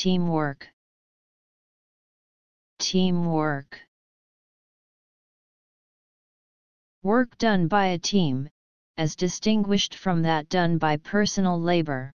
Teamwork Teamwork Work done by a team, as distinguished from that done by personal labor.